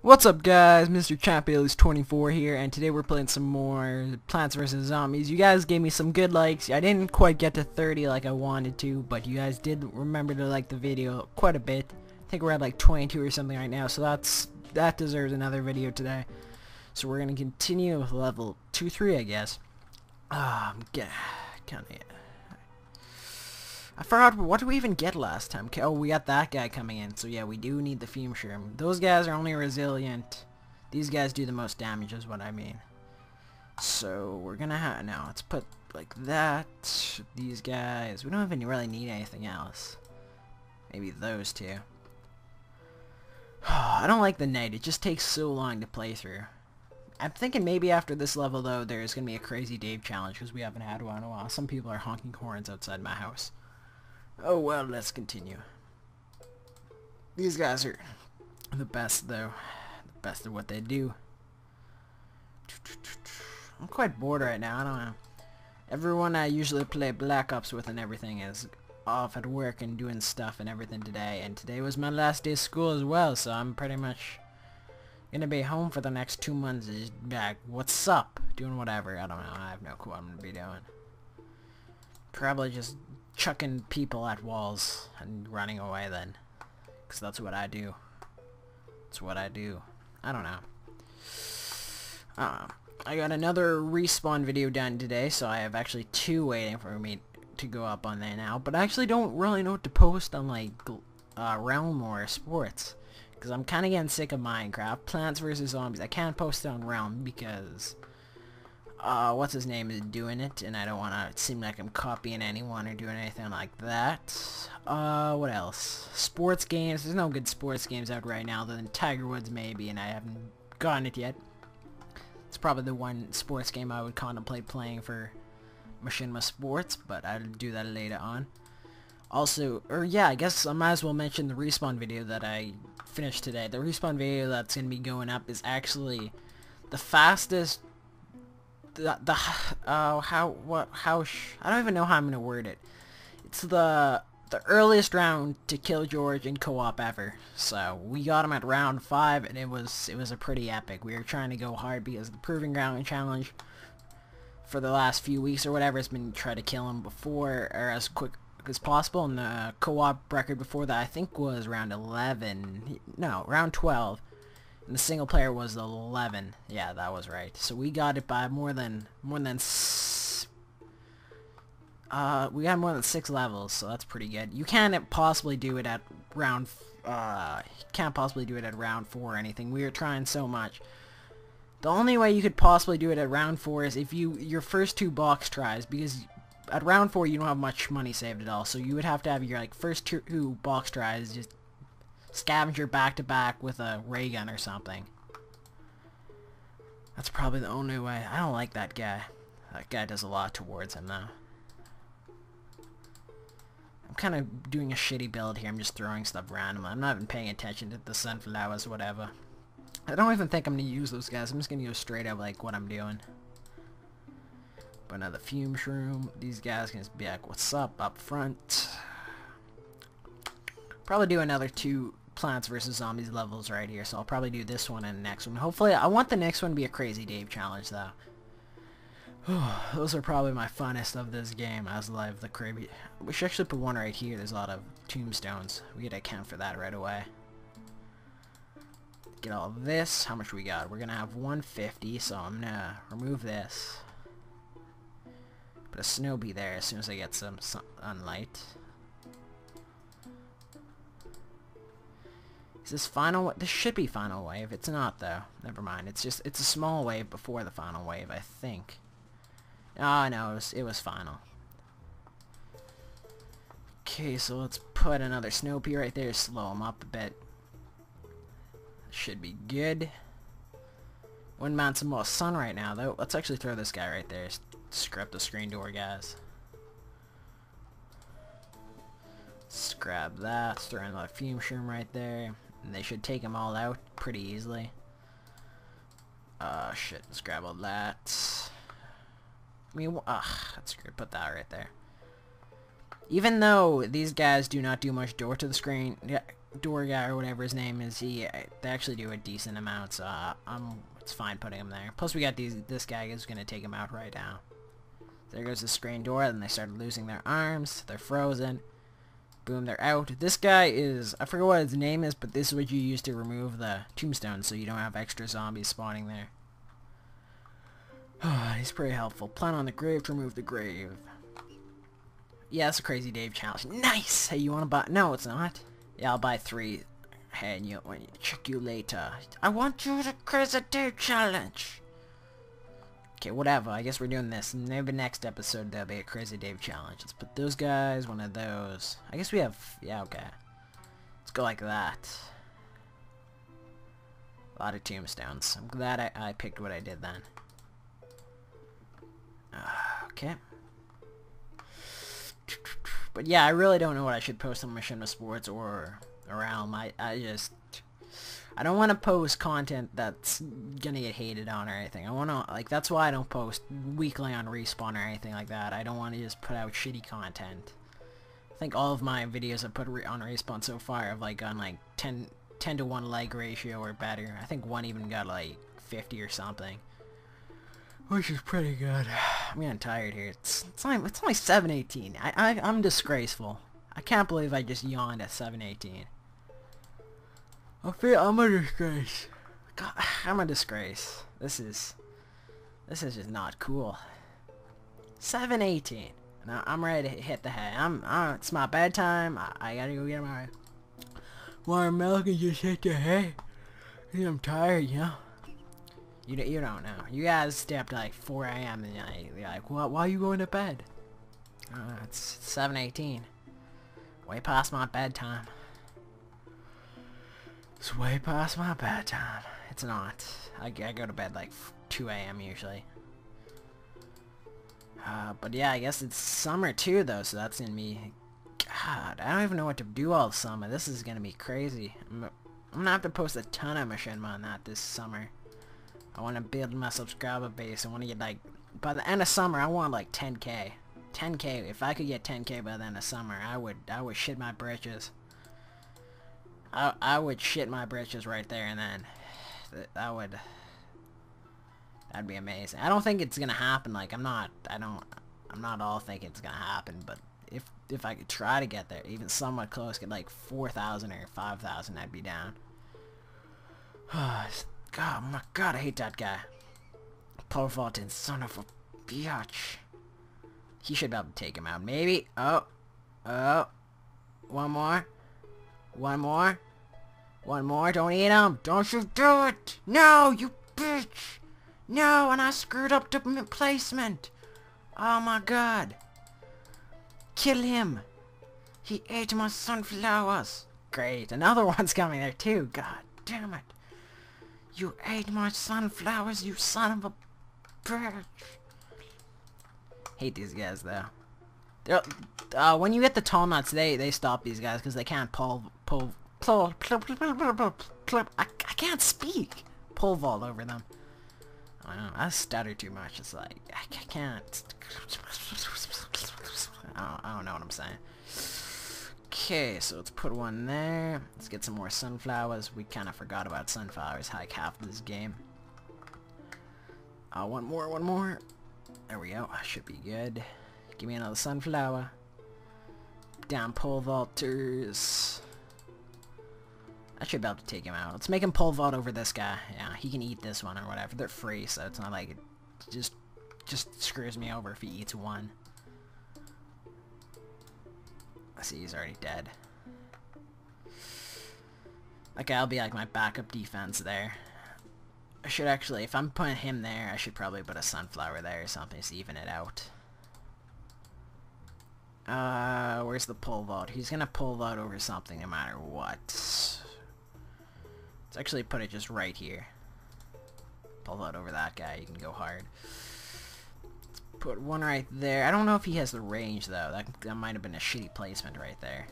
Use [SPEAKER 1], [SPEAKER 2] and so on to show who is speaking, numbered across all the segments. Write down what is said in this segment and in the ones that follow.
[SPEAKER 1] What's up guys, Mr. Champbaileys 24 here, and today we're playing some more Plants vs. Zombies. You guys gave me some good likes. I didn't quite get to 30 like I wanted to, but you guys did remember to like the video quite a bit. I think we're at like 22 or something right now, so that's that deserves another video today. So we're gonna continue with level 2-3, I guess. Um, get kind of. I forgot, what did we even get last time? Oh, we got that guy coming in. So yeah, we do need the fume shroom. Those guys are only resilient. These guys do the most damage is what I mean. So we're gonna have, now let's put like that. These guys, we don't even really need anything else. Maybe those two. I don't like the night. It just takes so long to play through. I'm thinking maybe after this level though, there's gonna be a crazy Dave challenge because we haven't had one in a while. Some people are honking horns outside my house. Oh well, let's continue. These guys are the best though. The best at what they do. I'm quite bored right now, I don't know. Everyone I usually play Black Ops with and everything is off at work and doing stuff and everything today. And today was my last day of school as well, so I'm pretty much gonna be home for the next two months. Is back. What's up? Doing whatever. I don't know. I have no clue what I'm gonna be doing. Probably just chucking people at walls and running away then. Because that's what I do. That's what I do. I don't know. Uh, I got another respawn video done today, so I have actually two waiting for me to go up on there now. But I actually don't really know what to post on, like, uh, Realm or Sports. Because I'm kind of getting sick of Minecraft. Plants vs. Zombies. I can't post it on Realm because uh, what's his name is doing it, and I don't want to seem like I'm copying anyone or doing anything like that. Uh, what else? Sports games. There's no good sports games out right now other than Tiger Woods maybe, and I haven't gotten it yet. It's probably the one sports game I would contemplate playing for Machinima Sports, but I'll do that later on. Also, or yeah, I guess I might as well mention the respawn video that I finished today. The respawn video that's going to be going up is actually the fastest the, the uh, how what how I don't even know how I'm gonna word it. It's the the earliest round to kill George in co-op ever. So we got him at round five, and it was it was a pretty epic. We were trying to go hard because the Proving Ground challenge for the last few weeks or whatever has been try to kill him before or as quick as possible. And the co-op record before that I think was round 11. No, round 12. And the single player was 11. Yeah, that was right. So we got it by more than more than uh we got more than 6 levels, so that's pretty good. You can't possibly do it at round uh can't possibly do it at round 4 or anything. We were trying so much. The only way you could possibly do it at round 4 is if you your first two box tries because at round 4 you don't have much money saved at all. So you would have to have your like first two box tries just scavenger back to back with a ray gun or something. That's probably the only way. I don't like that guy. That guy does a lot towards him though. I'm kind of doing a shitty build here. I'm just throwing stuff randomly. I'm not even paying attention to the sunflowers, or whatever. I don't even think I'm going to use those guys. I'm just going to go straight up like what I'm doing. But another fume shroom. These guys can just be like, what's up, up front. Probably do another two Plants vs. Zombies levels right here, so I'll probably do this one and the next one. Hopefully, I want the next one to be a Crazy Dave challenge, though. Those are probably my funnest of this game, as live the Caribbean. We should actually put one right here. There's a lot of tombstones. We gotta account for that right away. Get all this. How much we got? We're gonna have 150, so I'm gonna remove this. Put a snow pea there as soon as I get some sunlight. Is this final? This should be final wave. It's not though. Never mind. It's just it's a small wave before the final wave, I think. Oh, no, it was, it was final. Okay, so let's put another snow pea right there. Slow him up a bit. Should be good. Wouldn't mind some more sun right now, though. Let's actually throw this guy right there. Scrap the screen door, guys. Scrap that. Throw another fume shroom right there. And they should take them all out pretty easily. Uh, shit, let's grab all that. I mean, ugh, that's good. Put that right there. Even though these guys do not do much door to the screen, door guy or whatever his name is, he uh, they actually do a decent amount, so uh, I'm it's fine putting him there. Plus we got these this guy who's gonna take him out right now. There goes the screen door, then they start losing their arms, they're frozen. Boom, they're out. This guy is, I forget what his name is, but this is what you use to remove the tombstone so you don't have extra zombies spawning there. He's pretty helpful. Plan on the grave to remove the grave. Yeah, that's a Crazy Dave challenge. Nice! Hey, you wanna buy- No, it's not. Yeah, I'll buy three. Hey, and you check you later. I want you to Crazy Dave challenge! Okay, whatever. I guess we're doing this. Maybe next episode there'll be a Crazy Dave challenge. Let's put those guys, one of those. I guess we have... Yeah, okay. Let's go like that. A lot of tombstones. I'm glad I, I picked what I did then. Uh, okay. But yeah, I really don't know what I should post on Machinima Sports or around. I, I just... I don't want to post content that's gonna get hated on or anything. I want to, like, that's why I don't post weekly on Respawn or anything like that. I don't want to just put out shitty content. I think all of my videos I put re on Respawn so far have, like, gone, like, 10, 10 to 1 like ratio or better. I think one even got, like, 50 or something. Which is pretty good. I'm getting tired here. It's, it's, only, it's only 7.18. I, I, I'm disgraceful. I can't believe I just yawned at 7.18. I feel I'm a disgrace. God, I'm a disgrace. This is, this is just not cool. 718. Now I'm ready to hit the hay. I'm, uh, it's my bedtime. I, I gotta go get my milk and just hit the hay. I'm tired, you know. You you don't know. You guys to like 4 a.m. and you're like, what? Why are you going to bed? Uh, it's 7:18. Way past my bedtime. It's way past my bedtime. It's not. I, I go to bed like 2 a.m. usually. Uh, but yeah, I guess it's summer too though, so that's gonna be... God, I don't even know what to do all summer. This is gonna be crazy. I'm, I'm gonna have to post a ton of Machinima on that this summer. I want to build my subscriber base. I want to get like... By the end of summer, I want like 10k. 10k. If I could get 10k by the end of summer, I would I would shit my britches. I, I would shit my britches right there and then. That would... That'd be amazing. I don't think it's gonna happen. Like, I'm not... I don't... I'm not all thinking it's gonna happen, but if if I could try to get there, even somewhat close, get like 4,000 or 5,000, I'd be down. God, my God, I hate that guy. pole vaulter, son of a bitch. He should be able to take him out. Maybe. Oh. Oh. One more. One more. One more. Don't eat him. Don't you do it. No, you bitch. No, and I screwed up the placement. Oh my god. Kill him. He ate my sunflowers. Great. Another one's coming there too. God damn it. You ate my sunflowers, you son of a bitch. Hate these guys though. They're, uh, when you get the tall nuts, they they stop these guys because they can't pull pull pull, I, I can't speak. Pull vault over them. I don't know. I stutter too much. It's like I, I can't. I don't, I don't know what I'm saying. Okay, so let's put one there. Let's get some more sunflowers. We kind of forgot about sunflowers like half this game. Uh, one more, one more. There we go. I should be good. Give me another sunflower. Down pole vaulters. I should be able to take him out. Let's make him pole vault over this guy. Yeah, he can eat this one or whatever. They're free, so it's not like it just just screws me over if he eats one. I see he's already dead. Okay, I'll be like my backup defense there. I should actually, if I'm putting him there, I should probably put a sunflower there or something to even it out. Uh, where's the pole vault? He's gonna pole vault over something no matter what. Let's actually put it just right here. Pull vault over that guy, you can go hard. Let's put one right there. I don't know if he has the range though. That, that might have been a shitty placement right there.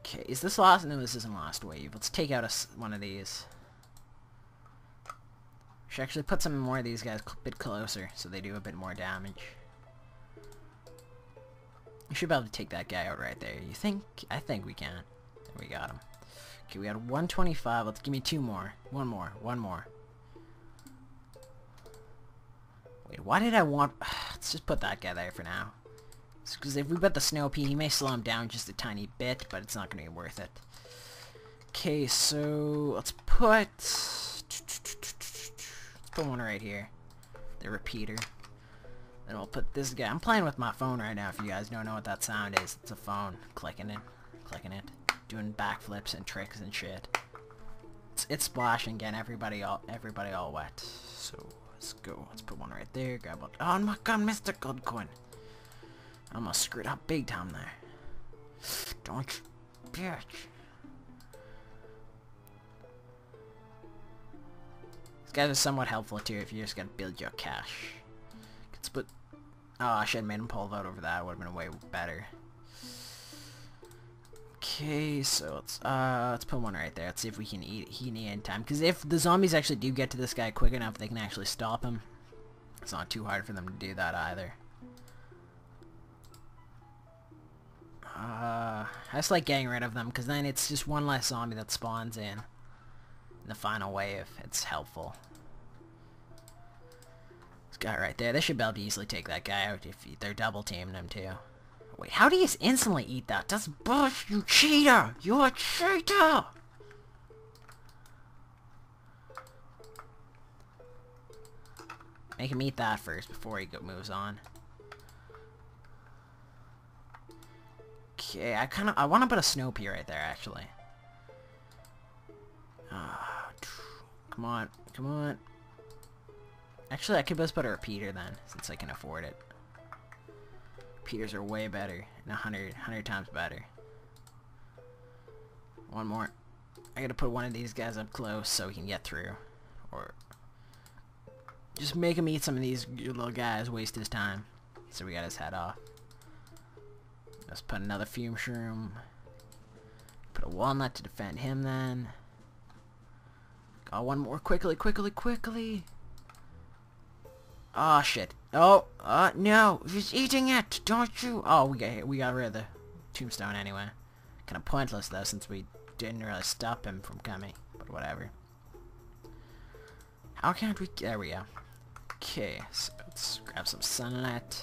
[SPEAKER 1] Okay, is this last? No, this isn't last wave. Let's take out a, one of these. Should actually put some more of these guys a bit closer so they do a bit more damage. You should be able to take that guy out right there. You think? I think we can. We got him. Okay, we had 125. Let's give me two more. One more. One more. Wait, why did I want... Let's just put that guy there for now. Because if we put the Snow Pea, he may slow him down just a tiny bit, but it's not going to be worth it. Okay, so let's put... Let's put one right here. The repeater. Then we'll put this guy... I'm playing with my phone right now if you guys don't know what that sound is. It's a phone. Clicking it. Clicking it. Doing backflips and tricks and shit. It's, it's splashing, getting everybody all, everybody all wet. So... Let's go. Let's put one right there. Grab one. Oh my god, Mr. Goldcoin. i'm almost screwed up big time there. Don't you bitch. These guys are somewhat helpful too if you're just gotta build your cash. Oh, I should have made him pull vote over that. would have been way better. Okay, so let's uh let's put one right there. Let's see if we can eat he in time. Because if the zombies actually do get to this guy quick enough, they can actually stop him. It's not too hard for them to do that either. Uh, I just like getting rid of them because then it's just one less zombie that spawns in. In the final wave, it's helpful. This guy right there, they should be able to easily take that guy out if they're double teaming him too. Wait, how do you instantly eat that? That's bush, you cheater! You're a cheater! Make him eat that first before he moves on. Okay, I kind of I want to put a snow pea right there actually. Uh, come on, come on. Actually, I could just put a repeater then, since I can afford it. Peters are way better. And a hundred, hundred times better. One more. I gotta put one of these guys up close so we can get through. Or just make him eat some of these little guys, waste his time. So we got his head off. Let's put another fume shroom. Put a walnut to defend him then. Got one more quickly, quickly, quickly. Oh shit. Oh, uh, no, he's eating it, don't you? Oh, we got we got rid of the tombstone anyway. Kind of pointless though, since we didn't really stop him from coming. But whatever. How can't we? There we go. Okay, so let's grab some sunlight.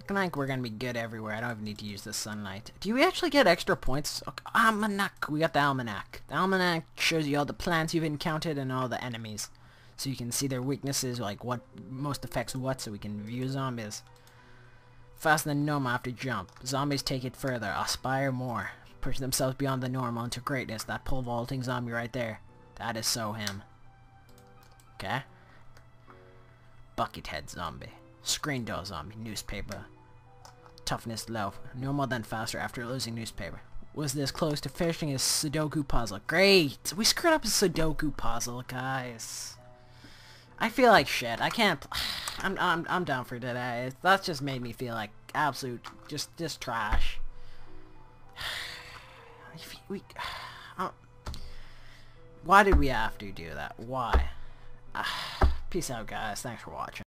[SPEAKER 1] Looking like we're gonna be good everywhere. I don't even need to use the sunlight. Do we actually get extra points? Okay, almanac. We got the almanac. The almanac shows you all the plants you've encountered and all the enemies so you can see their weaknesses, like what most affects what, so we can view zombies. Faster than normal after jump. Zombies take it further, aspire more, push themselves beyond the normal into greatness. That pole vaulting zombie right there. That is so him. Okay? Buckethead zombie. Screen door zombie. Newspaper. Toughness low. No more than faster after losing newspaper. Was this close to finishing his Sudoku puzzle? Great! We screwed up his Sudoku puzzle, guys. I feel like shit. I can't. I'm I'm I'm down for today. That just made me feel like absolute just just trash. we. Uh, why did we have to do that? Why? Peace out, guys. Thanks for watching.